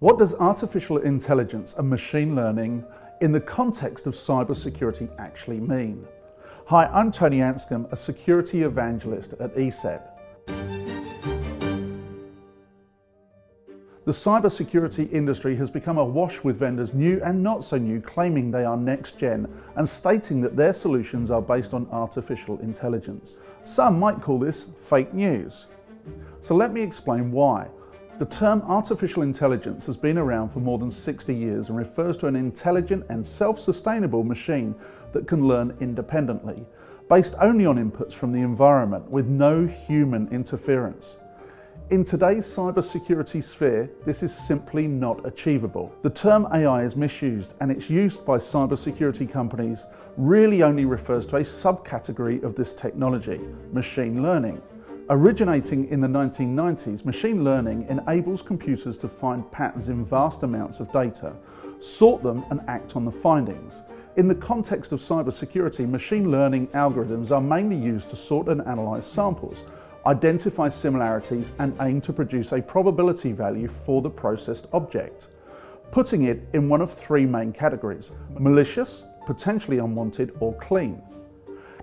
What does artificial intelligence and machine learning in the context of cybersecurity actually mean? Hi, I'm Tony Anscombe, a security evangelist at ESET. The cybersecurity industry has become awash with vendors new and not so new claiming they are next gen and stating that their solutions are based on artificial intelligence. Some might call this fake news. So let me explain why. The term artificial intelligence has been around for more than 60 years and refers to an intelligent and self-sustainable machine that can learn independently, based only on inputs from the environment with no human interference. In today's cybersecurity sphere, this is simply not achievable. The term AI is misused and its use by cybersecurity companies really only refers to a subcategory of this technology, machine learning. Originating in the 1990s, machine learning enables computers to find patterns in vast amounts of data, sort them and act on the findings. In the context of cybersecurity, machine learning algorithms are mainly used to sort and analyze samples, identify similarities and aim to produce a probability value for the processed object, putting it in one of three main categories, malicious, potentially unwanted or clean.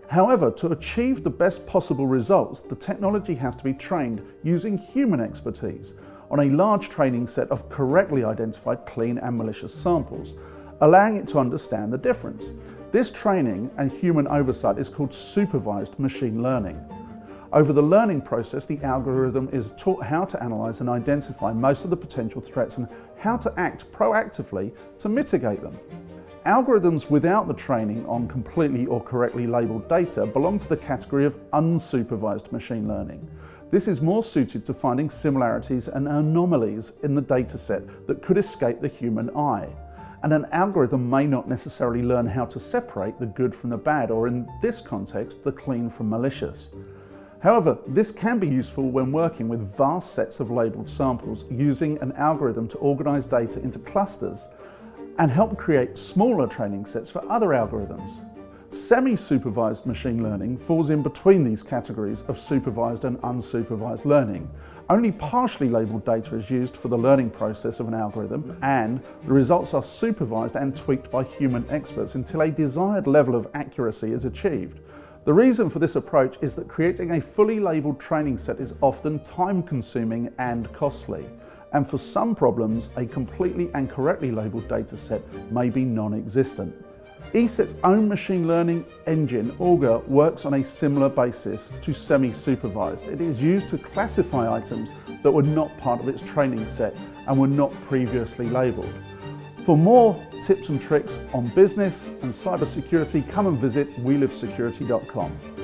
However, to achieve the best possible results, the technology has to be trained using human expertise on a large training set of correctly identified clean and malicious samples, allowing it to understand the difference. This training and human oversight is called supervised machine learning. Over the learning process, the algorithm is taught how to analyse and identify most of the potential threats and how to act proactively to mitigate them. Algorithms without the training on completely or correctly labelled data belong to the category of unsupervised machine learning. This is more suited to finding similarities and anomalies in the dataset that could escape the human eye. And an algorithm may not necessarily learn how to separate the good from the bad, or in this context, the clean from malicious. However, this can be useful when working with vast sets of labelled samples using an algorithm to organise data into clusters and help create smaller training sets for other algorithms. Semi-supervised machine learning falls in between these categories of supervised and unsupervised learning. Only partially labelled data is used for the learning process of an algorithm and the results are supervised and tweaked by human experts until a desired level of accuracy is achieved. The reason for this approach is that creating a fully labelled training set is often time consuming and costly and for some problems, a completely and correctly labelled dataset may be non-existent. ESET's own machine learning engine, Augur, works on a similar basis to semi-supervised. It is used to classify items that were not part of its training set and were not previously labelled. For more tips and tricks on business and cybersecurity, come and visit welivesecurity.com.